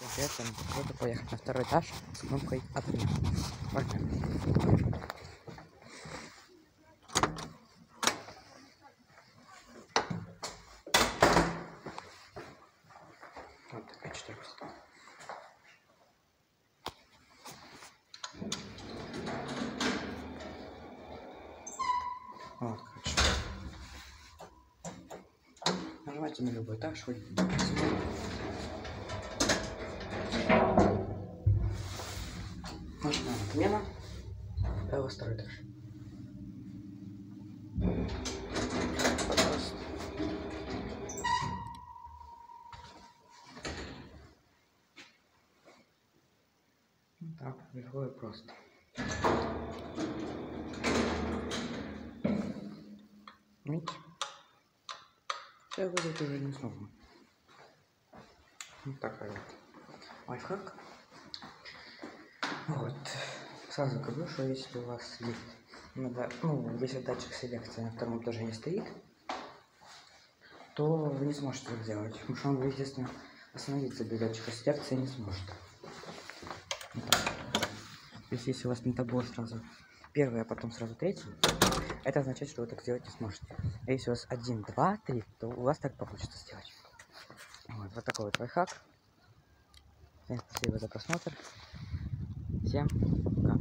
Получается, просто поехать на второй этаж с кнопкой «Отмена». Погнали. Вот такая четыреста. Вот, короче. Нажимайте на любой этаж, хоть Нажимаем отмена. Это второй этаж. Пожалуйста. Так, легко и просто. Видите? Все выйдет уже не снова. Вот такая вот лайфхак. Сразу говорю, что если у вас есть, надо, ну, если датчик селекции на втором этаже не стоит, то вы не сможете это сделать. Потому что он, естественно, остановиться без датчика селекции не сможет. Вот так. То есть, если у вас было сразу первый, а потом сразу третий, это означает, что вы так сделать не сможете. А если у вас один, два, три, то у вас так получится сделать. Вот, вот такой вот лайфхак. Всем спасибо за просмотр. Всем пока.